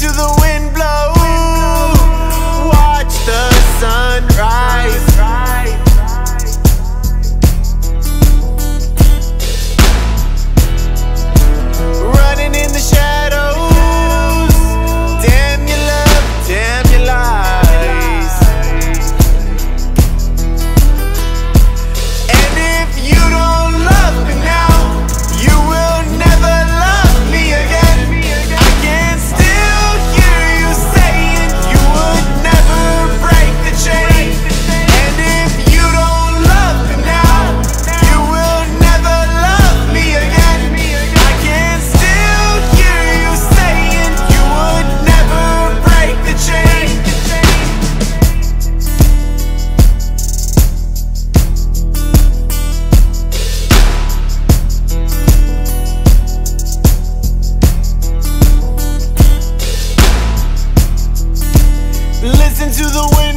into the into the wind.